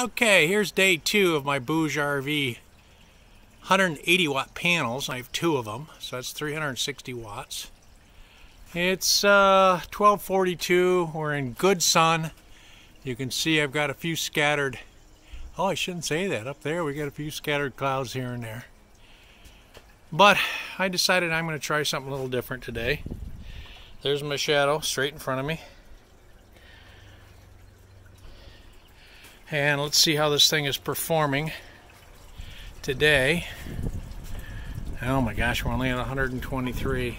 Okay, here's day two of my BougeRV 180 watt panels. I have two of them, so that's 360 watts. It's uh, 1242. We're in good sun. You can see I've got a few scattered. Oh, I shouldn't say that. Up there, we got a few scattered clouds here and there. But I decided I'm going to try something a little different today. There's my shadow straight in front of me. And let's see how this thing is performing today. Oh my gosh, we're only at 123.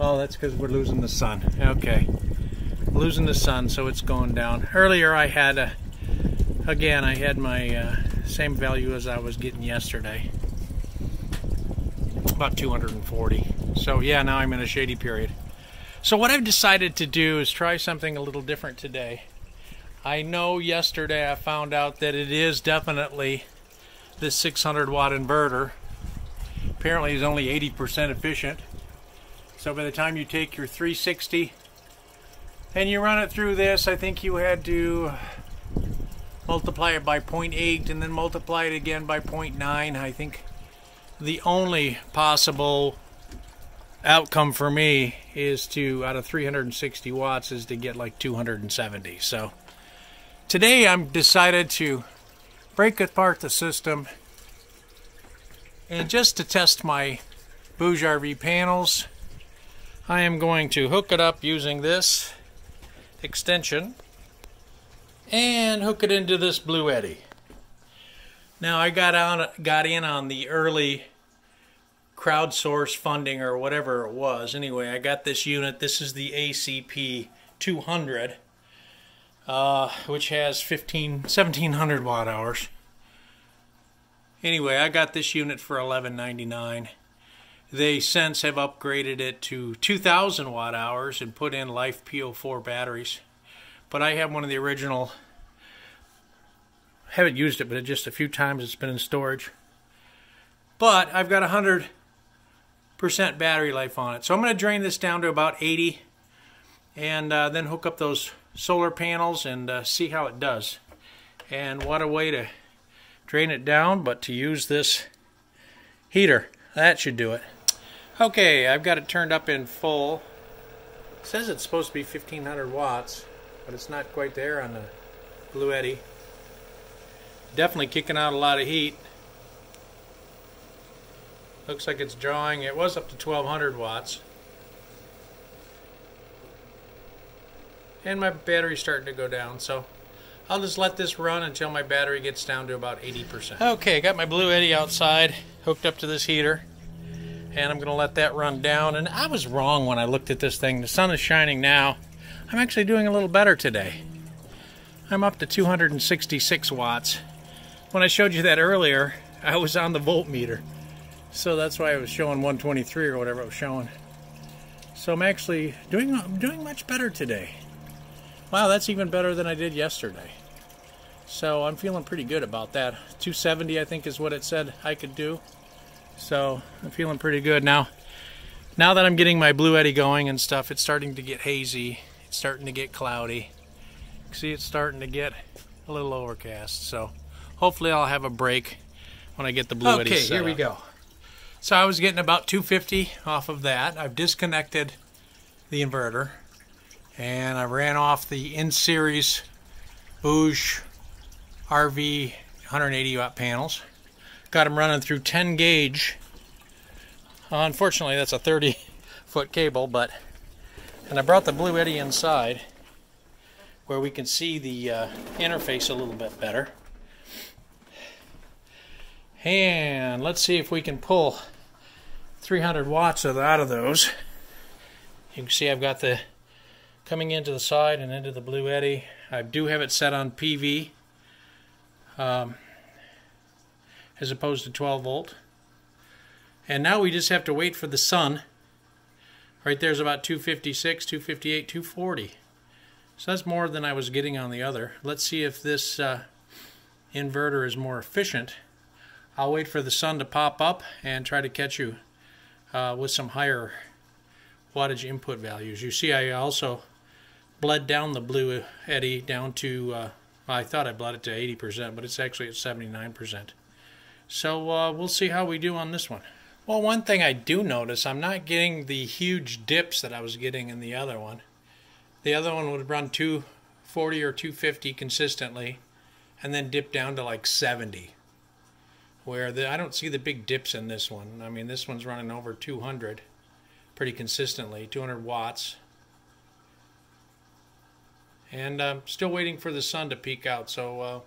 Oh, that's because we're losing the sun. Okay. Losing the sun, so it's going down. Earlier I had, a, again, I had my uh, same value as I was getting yesterday. About 240. So yeah, now I'm in a shady period. So what I've decided to do is try something a little different today. I know yesterday I found out that it is definitely this 600 watt inverter. Apparently is only 80% efficient. So by the time you take your 360 and you run it through this, I think you had to multiply it by 0.8 and then multiply it again by 0.9. I think the only possible outcome for me is to out of 360 watts is to get like 270 so today I'm decided to break apart the system and just to test my BougeRV panels I am going to hook it up using this extension and hook it into this Bluetti. now I got on got in on the early crowdsource funding or whatever it was. Anyway, I got this unit. This is the ACP 200, uh, which has 15, 1700 watt hours. Anyway, I got this unit for 11.99. They since have upgraded it to 2000 watt hours and put in LiFePO4 batteries. But I have one of the original. Haven't used it, but just a few times it's been in storage. But I've got 100 percent battery life on it. So I'm going to drain this down to about 80 and uh, then hook up those solar panels and uh, see how it does. And what a way to drain it down, but to use this heater. That should do it. Okay, I've got it turned up in full. It says it's supposed to be 1500 watts, but it's not quite there on the Blue Bluetti. Definitely kicking out a lot of heat. Looks like it's drawing, it was up to 1200 watts. And my battery's starting to go down, so I'll just let this run until my battery gets down to about 80%. Okay, got my Bluetti outside, hooked up to this heater, and I'm going to let that run down. And I was wrong when I looked at this thing. The sun is shining now. I'm actually doing a little better today. I'm up to 266 watts. When I showed you that earlier, I was on the voltmeter. So that's why I was showing 123 or whatever it was showing. So I'm actually doing doing much better today. Wow, that's even better than I did yesterday. So I'm feeling pretty good about that. 270 I think is what it said I could do. So I'm feeling pretty good now. Now that I'm getting my Bluetti going and stuff, it's starting to get hazy. It's starting to get cloudy. See, it's starting to get a little overcast. So hopefully I'll have a break when I get the Bluetti Okay, here up. we go. So I was getting about 250 off of that. I've disconnected the inverter and I ran off the in-series Bouge RV 180 watt panels. Got them running through 10 gauge. Uh, unfortunately, that's a 30 foot cable, but and I brought the Bluetti inside where we can see the uh, interface a little bit better. And let's see if we can pull 300 watts out of those. You can see I've got the coming into the side and into the Bluetti. I do have it set on PV um, as opposed to 12 volt. And now we just have to wait for the sun. Right there's about 256, 258, 240. So that's more than I was getting on the other. Let's see if this uh, inverter is more efficient. I'll wait for the sun to pop up and try to catch you uh, with some higher wattage input values. You see I also bled down the blue eddy down to uh, I thought I bled it to 80%, but it's actually at 79%. So uh, we'll see how we do on this one. Well, one thing I do notice, I'm not getting the huge dips that I was getting in the other one. The other one would run 240 or 250 consistently and then dip down to like 70. Where the, I don't see the big dips in this one. I mean, this one's running over 200 pretty consistently, 200 watts. And I'm still waiting for the sun to peak out, so uh,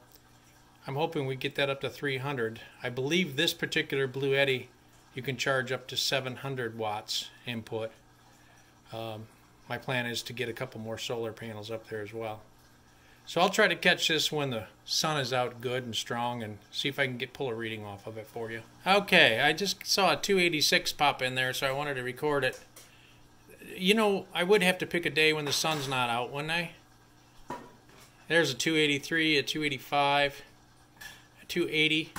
I'm hoping we get that up to 300. I believe this particular Bluetti you can charge up to 700 watts input. Um, my plan is to get a couple more solar panels up there as well. So I'll try to catch this when the sun is out good and strong and see if I can get pull a reading off of it for you. Okay, I just saw a 286 pop in there, so I wanted to record it. You know, I would have to pick a day when the sun's not out, wouldn't I? There's a 283, a 285, a 280.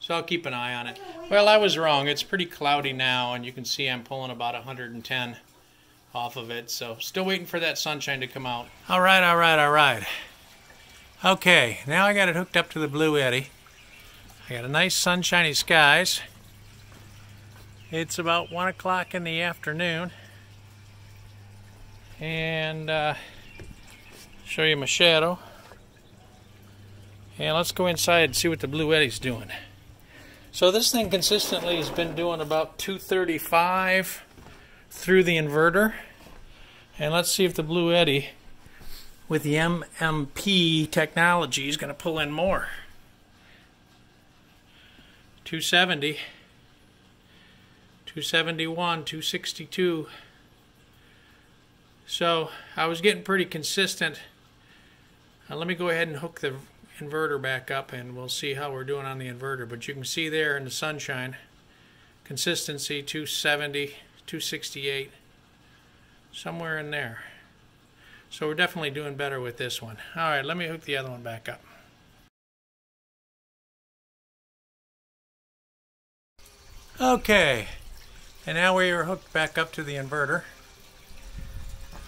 So I'll keep an eye on it. Well, I was wrong. It's pretty cloudy now, and you can see I'm pulling about 110 off of it. So still waiting for that sunshine to come out. All right, all right, all right. Okay, now I got it hooked up to the Bluetti. I got a nice sunshiny skies. It's about 1 o'clock in the afternoon. And uh, show you my shadow. And let's go inside and see what the Bluetti's doing. So this thing consistently has been doing about 235 through the inverter. And let's see if the Bluetti with the MMP technology is going to pull in more. 270, 271, 262. So I was getting pretty consistent. Now let me go ahead and hook the inverter back up and we'll see how we're doing on the inverter. But you can see there in the sunshine, consistency 270, 268, somewhere in there. So we're definitely doing better with this one. All right, let me hook the other one back up. Okay, and now we are hooked back up to the inverter.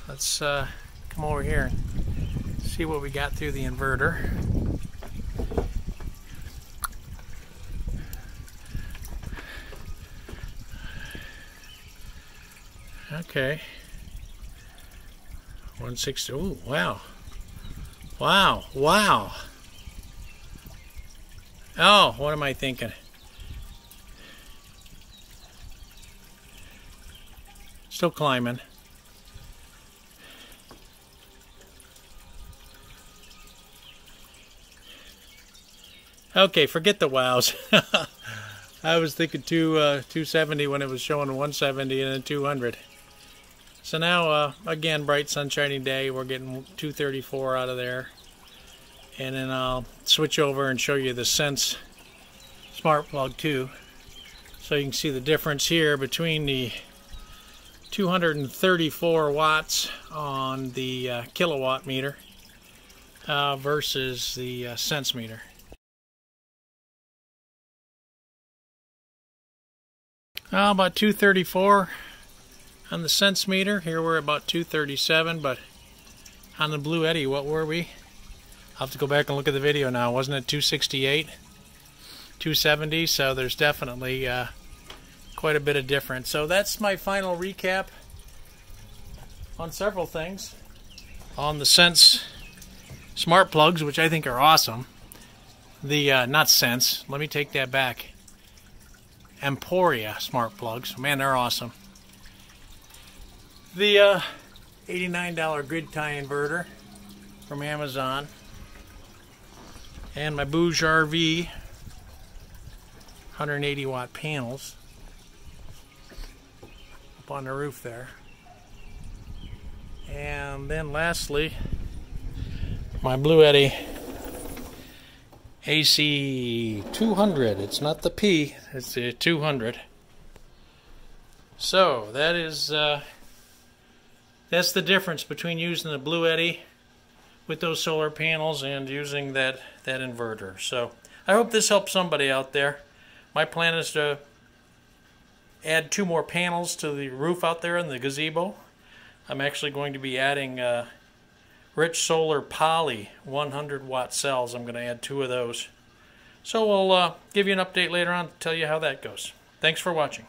Let's uh, come over here see what we got through the inverter. Okay. 160. Oh, wow. Wow. Wow. Oh, what am I thinking? Still climbing. Okay, forget the wows. I was thinking two, uh, 270 when it was showing 170 and then 200. So now, uh, again, bright sunshiny day. We're getting 234 out of there. And then I'll switch over and show you the Sense smart plug too. So you can see the difference here between the 234 watts on the uh, kilowatt meter uh, versus the uh, sense meter. Uh, about 234 on the sense meter. Here we're about 237, but on the Bluetti, what were we? I'll have to go back and look at the video now. Wasn't it 268? 270, so there's definitely uh, quite a bit of difference. So that's my final recap on several things. On the Sense smart plugs, which I think are awesome. The, uh, not Sense, let me take that back. Emporia smart plugs. Man, they're awesome. The uh, $89 grid tie inverter from Amazon. And my BougeRV 180 watt panels up on the roof there. And then lastly, my Bluetti AC 200. It's not the P, it's the 200. So that is uh, that's the difference between using the Bluetti with those solar panels and using that, that inverter. So I hope this helps somebody out there. My plan is to add two more panels to the roof out there in the gazebo. I'm actually going to be adding uh, Rich Solar Poly 100 watt cells. I'm going to add two of those. So we'll uh, give you an update later on to tell you how that goes. Thanks for watching.